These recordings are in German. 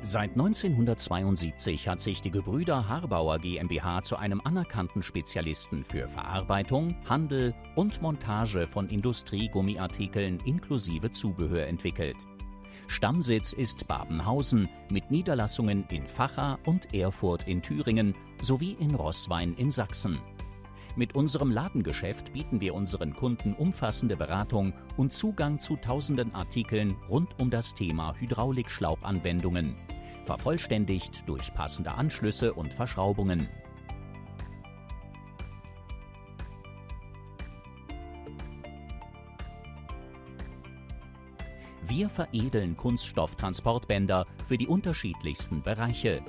Seit 1972 hat sich die Gebrüder Harbauer GmbH zu einem anerkannten Spezialisten für Verarbeitung, Handel und Montage von Industriegummiartikeln inklusive Zubehör entwickelt. Stammsitz ist Babenhausen mit Niederlassungen in Vacha und Erfurt in Thüringen sowie in Roßwein in Sachsen. Mit unserem Ladengeschäft bieten wir unseren Kunden umfassende Beratung und Zugang zu tausenden Artikeln rund um das Thema Hydraulikschlauchanwendungen, vervollständigt durch passende Anschlüsse und Verschraubungen. Wir veredeln Kunststofftransportbänder für die unterschiedlichsten Bereiche.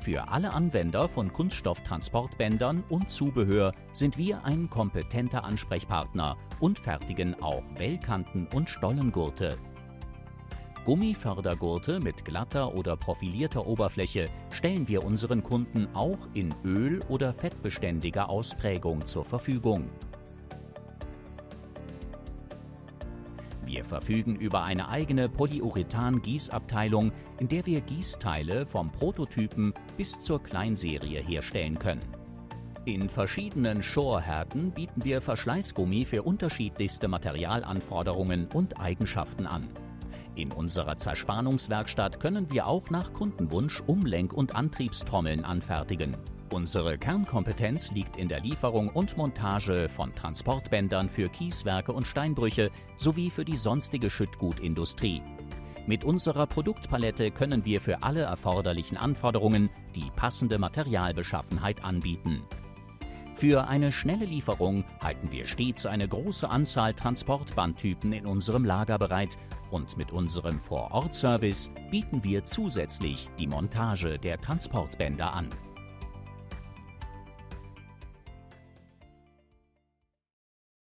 Für alle Anwender von Kunststofftransportbändern und Zubehör sind wir ein kompetenter Ansprechpartner und fertigen auch Wellkanten und Stollengurte. Gummifördergurte mit glatter oder profilierter Oberfläche stellen wir unseren Kunden auch in öl- oder fettbeständiger Ausprägung zur Verfügung. Wir verfügen über eine eigene Polyurethan-Gießabteilung, in der wir Gießteile vom Prototypen bis zur Kleinserie herstellen können. In verschiedenen Shore-Härten bieten wir Verschleißgummi für unterschiedlichste Materialanforderungen und Eigenschaften an. In unserer Zerspannungswerkstatt können wir auch nach Kundenwunsch Umlenk- und Antriebstrommeln anfertigen. Unsere Kernkompetenz liegt in der Lieferung und Montage von Transportbändern für Kieswerke und Steinbrüche sowie für die sonstige Schüttgutindustrie. Mit unserer Produktpalette können wir für alle erforderlichen Anforderungen die passende Materialbeschaffenheit anbieten. Für eine schnelle Lieferung halten wir stets eine große Anzahl Transportbandtypen in unserem Lager bereit und mit unserem Vor-Ort-Service bieten wir zusätzlich die Montage der Transportbänder an.